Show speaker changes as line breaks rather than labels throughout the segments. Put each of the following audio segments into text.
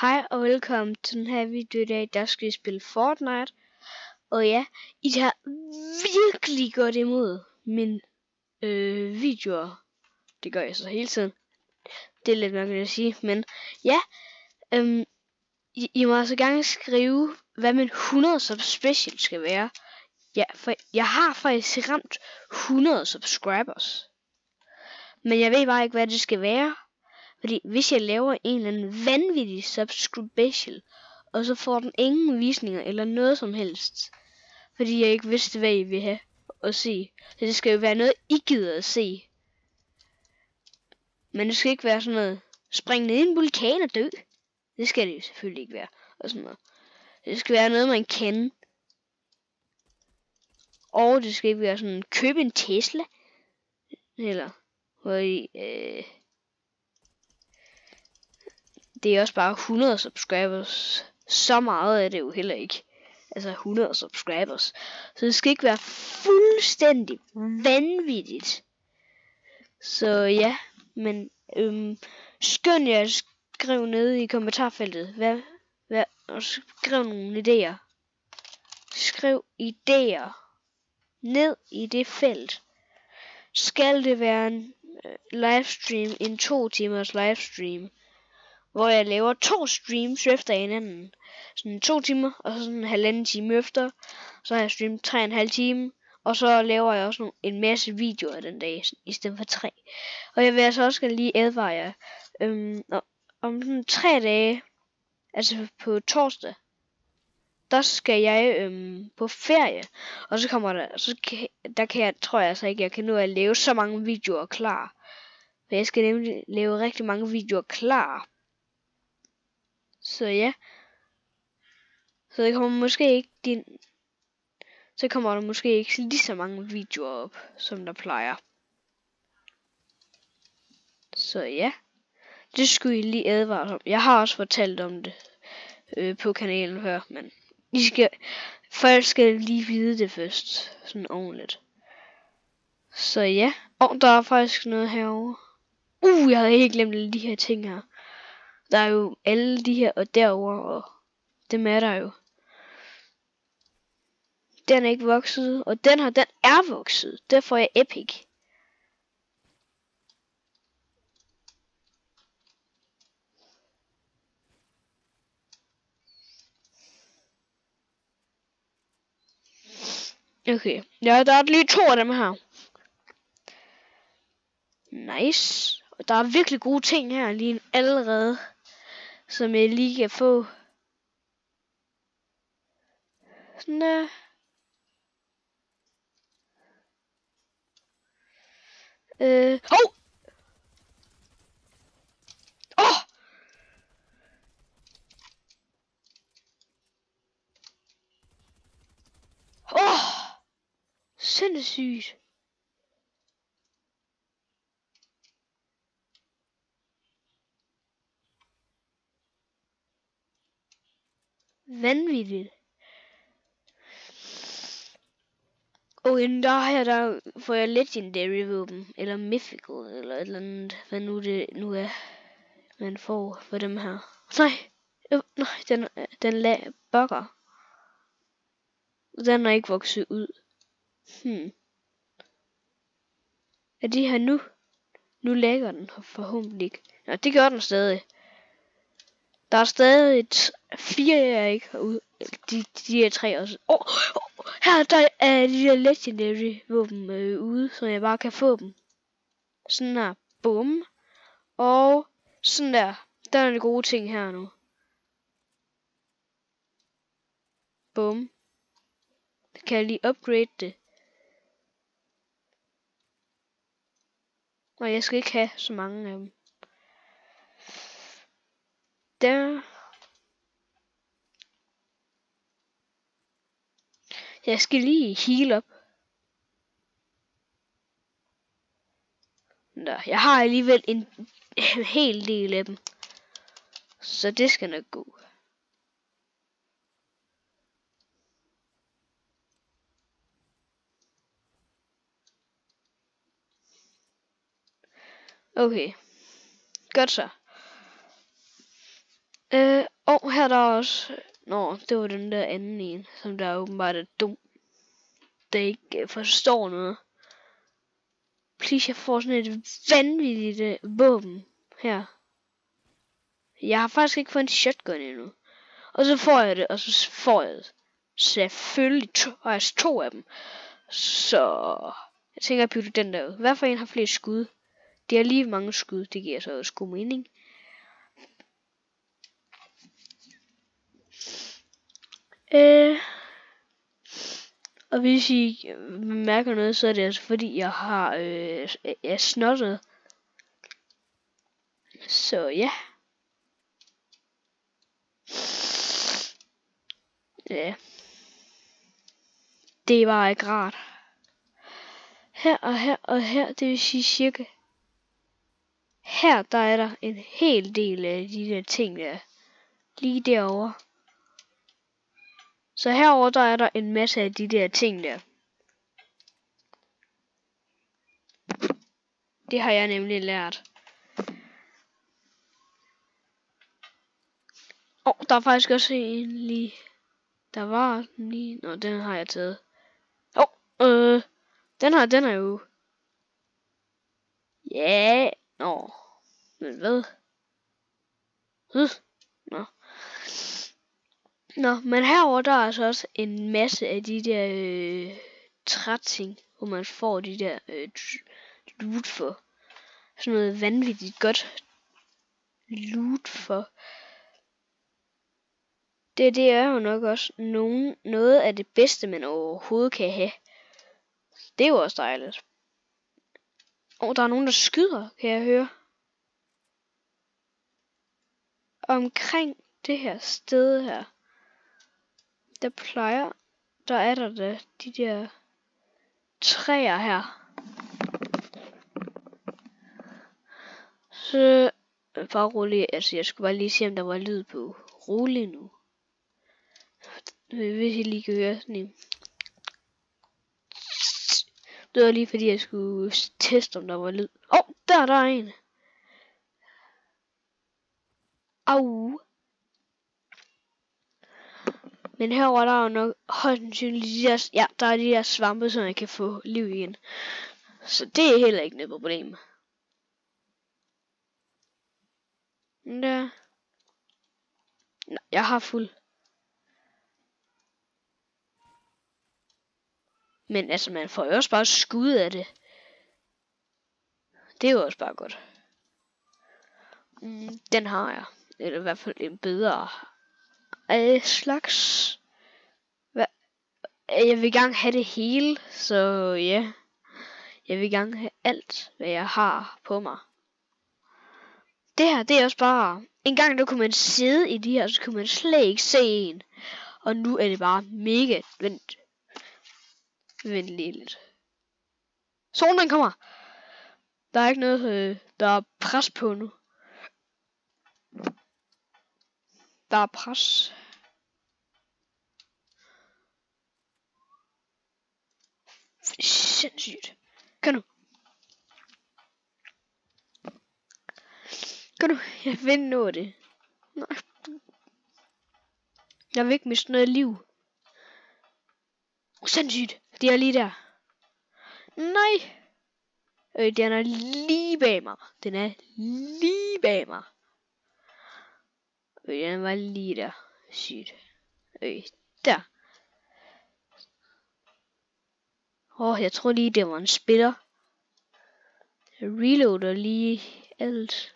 Hej og velkommen til den her video i dag, der skal vi spille Fortnite. Og ja, I tager virkelig godt imod mine øh, videoer. Det gør jeg så hele tiden. Det er lidt mærkeligt at sige, men ja. Øhm, I, I må altså gerne skrive, hvad min 100 sub special skal være. Ja, for jeg har faktisk ramt 100 subscribers. Men jeg ved bare ikke, hvad det skal være. Fordi hvis jeg laver en eller anden vanvittig subscription, og så får den ingen visninger eller noget som helst, fordi jeg ikke vidste, hvad I ville have at se. Så det skal jo være noget, I gider at se. Men det skal ikke være sådan noget, spring ned i en vulkan og dø. Det skal det jo selvfølgelig ikke være. Og sådan noget. Det skal være noget, man kan. Og det skal ikke være sådan, køb en Tesla. Eller, hvor I, øh, det er også bare 100 subscribers. Så meget er det jo heller ikke. Altså 100 subscribers. Så det skal ikke være fuldstændig vanvittigt. Så ja, men øhm, skynd jer at skrive ned i kommentarfeltet. Hvad, hvad, og skriv nogle idéer. Skriv idéer ned i det felt. Skal det være en øh, livestream, en to timers livestream, hvor jeg laver to streams efter hinanden. Sådan to timer, og så sådan en halvanden time efter. Så har jeg streamet tre og en halv time, og så laver jeg også nogle, en masse videoer den dag, i stedet for tre. Og jeg vil altså også lige advare jer, øhm, om sådan tre dage, altså på torsdag, der skal jeg øhm, på ferie, og så kommer der, så kan, der kan jeg, tror jeg altså ikke, jeg kan nu at lave så mange videoer klar. For jeg skal nemlig lave rigtig mange videoer klar så ja. Så det kommer måske ikke din... Så kommer der måske ikke lige så mange videoer op, som der plejer. Så ja. Det skulle I lige advare om. Jeg har også fortalt om det øh, på kanalen før, men I skal, folk skal lige vide det først, sådan ordentligt. Så ja, og der er faktisk noget herovre. Uh, jeg havde helt glemt alle de her ting her. Der er jo alle de her og derover og dem er der jo. Den er ikke vokset, og den her, den er vokset. Der får jeg epic. Okay, ja, der er lige to af dem her. Nice. Og der er virkelig gode ting her lige allerede som jeg lige kan få. Sådan der. Øh, hov! Åh! Oh! Åh! Oh! Sindssygt. Vanvittigt. Og inden der her, der får jeg legendary våben, eller mythical, eller et eller andet, hvad nu det nu er, man får for dem her. Nej, øh, nej, den, øh, den lag bugger. Den er ikke vokset ud. Hmm. Er de her nu? Nu lægger den forhåbentlig ikke. Nå, det gør den stadig. Der er stadig et fire jeg ikke ud. De, de er tre også. Åh, oh, oh, her der er de der legendary våben øh, ude, så jeg bare kan få dem. Sådan her. Bum. Og sådan der. Der er de gode ting her nu. Bum. Kan jeg lige upgrade det. Og jeg skal ikke have så mange af dem. Der. Jeg skal lige heal op. Nå, Jeg har alligevel en hel del af dem. Så det skal nok gå. Okay. Godt så. Øh, og her er der også... Nå, det var den der anden en, som der åbenbart er dum. Der ikke øh, forstår noget. Please, jeg får sådan et vanvittigt øh, våben her. Jeg har faktisk ikke fået en shotgun endnu. Og så får jeg det, og så får jeg det. Selvfølgelig to, og to af dem. Så jeg tænker at bytte den der ud. Hvad for en har flere skud? Det er lige mange skud, det giver så også god mening. Øh, og hvis I mærker noget, så er det altså fordi, jeg har øh, er snottet. Så ja. Ja. Det var ikke rart. Her og her og her, det vil sige cirka. Her, der er der en hel del af de der ting der. Lige derovre. Så herover der er der en masse af de der ting der. Det har jeg nemlig lært. Åh, oh, der er faktisk også en lige... Der var lige... Nå, den har jeg taget. Åh, oh, øh... Den her, den er jo... Ja... Yeah. Nå. Men hvad? Huh? Nå. Nå, men herover der er altså også en masse af de der øh, træting, hvor man får de der øh, loot for. Sådan noget vanvittigt godt loot for. Det, det er jo nok også nogen, noget af det bedste, man overhovedet kan have. Det er jo også dejligt. Og der er nogen, der skyder, kan jeg høre. Omkring det her sted her der plejer, der er der da de der træer her. Så bare rolig, altså jeg skulle bare lige se, om der var lyd på. Rolig nu. Øh, hvis I lige kan høre sådan en. Det var lige fordi, jeg skulle teste, om der var lyd. Åh, oh, der, der er en. Au. Men herover der er jo nok højst sandsynligt de der, ja, der er de der svampe, som jeg kan få liv igen. Så det er heller ikke noget problem. Ja. Øh, nej, jeg har fuld. Men altså, man får jo også bare skud af det. Det er jo også bare godt. Mm, den har jeg. Eller i hvert fald en bedre Øh, alle slags. Hva? Jeg vil gerne have det hele, så ja. Jeg vil gerne have alt, hvad jeg har på mig. Det her, det er også bare... En gang der kunne man sidde i de her, så kunne man slet ikke se en. Og nu er det bare mega... Vent. Vent lige lidt. Solen den kommer. Der er ikke noget, øh, der er pres på nu. Der er pres. Sindssygt. Kan du? Kan du? Jeg vil nå det. Nej. Jeg vil ikke miste noget liv. Sindssygt. De er lige der. Nej. Øh, den er lige bag mig. Den er lige bag mig. Øh, den var lige der. Sygt. Øh, der. Åh, oh, jeg tror lige, det var en spiller. Jeg reloader lige alt.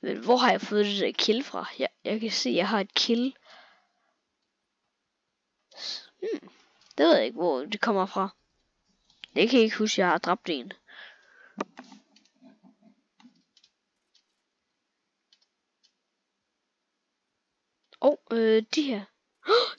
Men hvor har jeg fået det der kill fra? Jeg, jeg kan se, jeg har et kill. Hmm, det ved jeg ikke, hvor det kommer fra. Det kan jeg ikke huske, jeg har dræbt en. Og oh, øh, de her.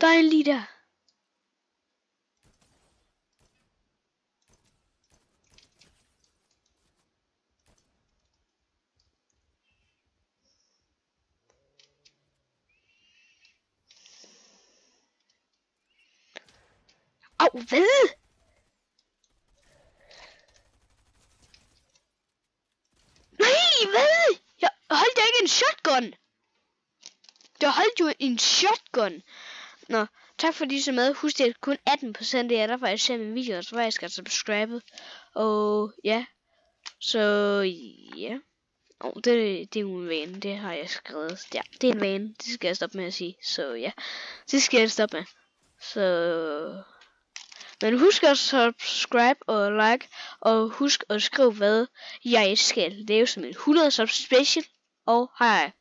Der er en lige der. Au, hvad? Hvad? Jeg holdt da ikke en shotgun? Der holdt jo en shotgun. Nå, tak fordi I så med. Husk, det er kun 18% af jer, der faktisk ser min video, så faktisk skal subscribe. Og ja, så ja. Oh, det, det er en vane, det har jeg skrevet. Ja, det er en vane, det skal jeg stoppe med at sige. Så ja, det skal jeg stoppe med. Så... Men husk at subscribe og like, og husk at skrive, hvad jeg skal lave som en 100 sub special. Og hej.